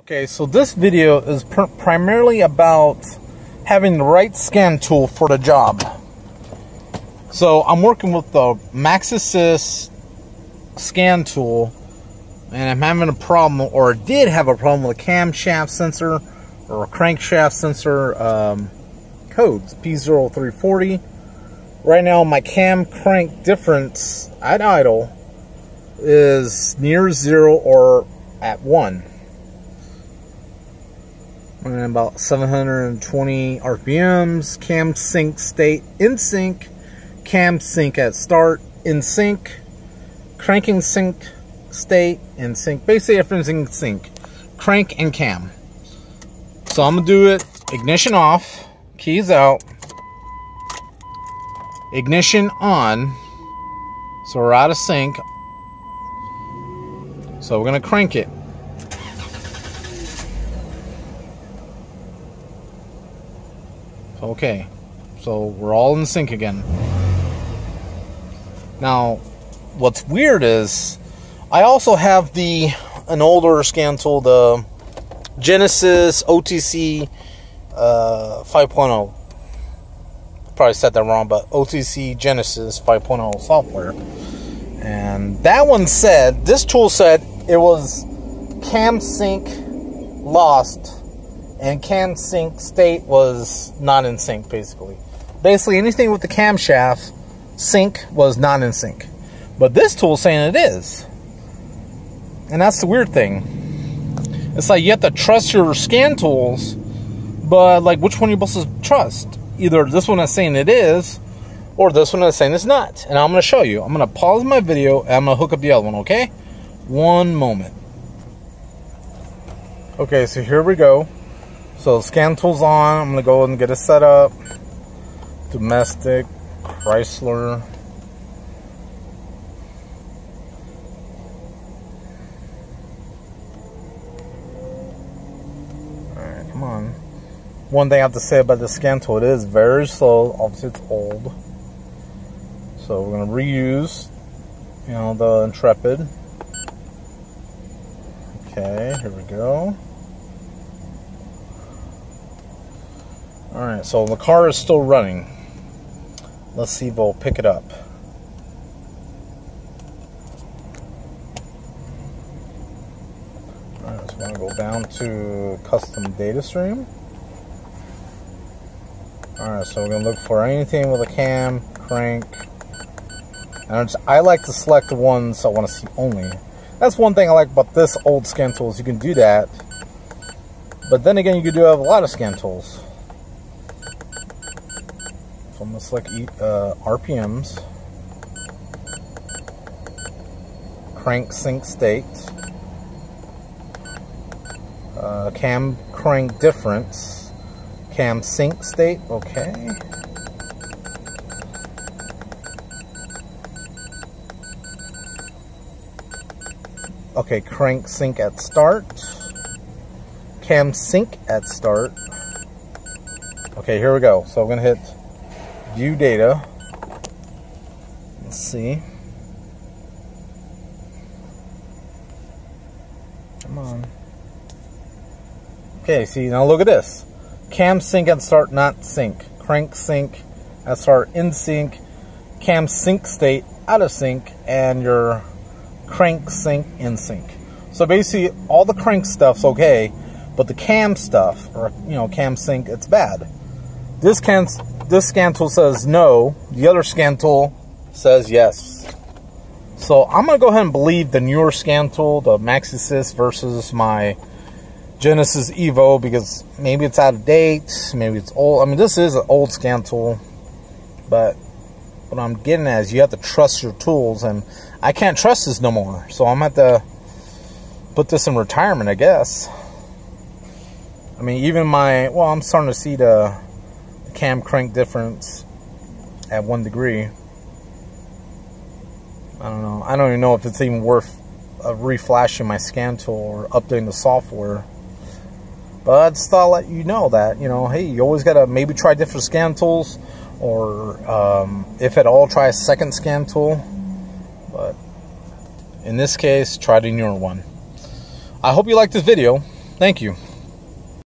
Okay, so this video is primarily about having the right scan tool for the job. So I'm working with the Maxisys scan tool and I'm having a problem or did have a problem with a camshaft sensor or a crankshaft sensor um, codes P0340. Right now my cam crank difference at idle is near zero or at one running about 720 RPMs, cam sync state in sync, cam sync at start in sync, cranking sync state in sync, basically everything's in sync, crank and cam. So I'm gonna do it, ignition off, keys out, ignition on, so we're out of sync. So we're gonna crank it. Okay, so we're all in sync again. Now, what's weird is I also have the an older scan tool, the Genesis OTC uh, 5.0. Probably said that wrong, but OTC Genesis 5.0 software. And that one said, this tool said it was cam sync lost and cam sync state was not in sync basically. Basically anything with the camshaft sync was not in sync. But this tool saying it is. And that's the weird thing. It's like you have to trust your scan tools, but like which one are you supposed to trust? Either this one is saying it is, or this one is saying it's not. And I'm going to show you. I'm going to pause my video and I'm going to hook up the other one, okay? One moment. Okay, so here we go. So scan tools on. I'm gonna go and get it set up. Domestic, Chrysler. Alright, come on. One thing I have to say about the scan tool, it is very slow. Obviously it's old. So we're gonna reuse, you know, the Intrepid. Okay, here we go. Alright, so the car is still running. Let's see if we'll pick it up. Alright, so I'm to go down to custom data stream. Alright, so we're to look for anything with a cam, crank. And I like to select the ones I want to see only. That's one thing I like about this old scan tools. You can do that. But then again, you do have a lot of scan tools. To select uh, RPMs, crank sync state, uh, cam crank difference, cam sync state, okay. Okay, crank sync at start, cam sync at start. Okay, here we go. So I'm to hit view data. Let's see. Come on. Okay, see, now look at this. Cam sync and start not sync. Crank sync at start in sync. Cam sync state out of sync. And your crank sync in sync. So basically, all the crank stuff's okay, but the cam stuff, or, you know, cam sync, it's bad. This cam this scan tool says no. The other scan tool says yes. So I'm to go ahead and believe the newer scan tool, the Maxisys versus my Genesis Evo because maybe it's out of date, maybe it's old. I mean, this is an old scan tool, but what I'm getting at is you have to trust your tools, and I can't trust this no more. So I'm have to put this in retirement, I guess. I mean, even my, well, I'm starting to see the cam crank difference at one degree. I don't know. I don't even know if it's even worth uh, reflashing my scan tool or updating the software. But I'd let you know that, you know, hey, you always got to maybe try different scan tools or um, if at all, try a second scan tool. But in this case, try the newer one. I hope you liked this video. Thank you.